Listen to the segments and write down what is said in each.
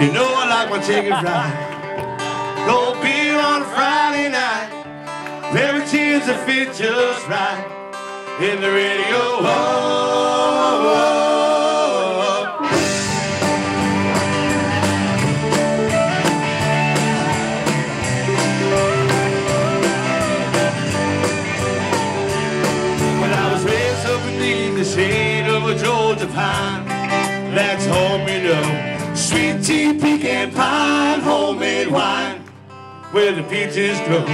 You know I like my chicken fried. Cold beer on a Friday night. Of jeans that fit just right. In the radio. Oh. When I was raised up beneath the shade of a Georgia pine, that's home, you know. Sweet tea, pecan pie, homemade wine, where the peaches grow.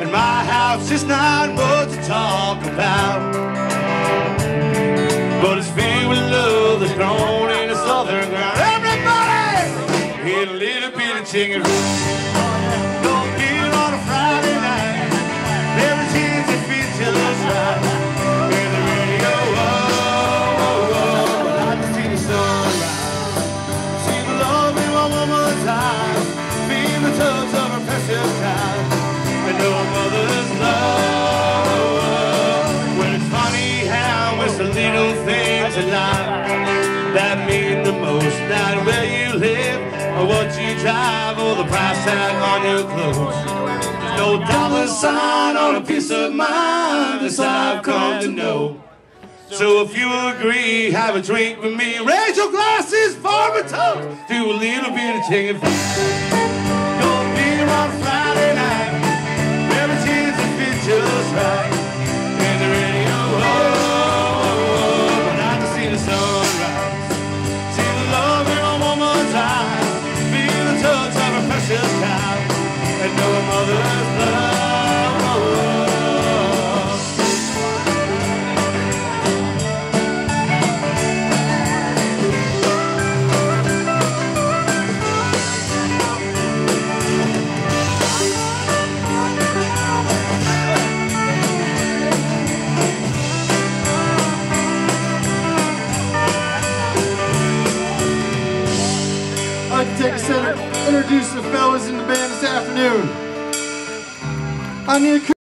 And my house is not much to talk about, but it's filled with love that's grown in the southern ground. Everybody, hit a little bit of chicken. That mean the most. Not where you live or what you drive or the price tag on your clothes. There's no dollar sign on a peace of mind. This I've come to know. So if you agree, have a drink with me. Raise your glasses, form a toast. Do a little bit of chicken introduce the fellas in the band this afternoon. I need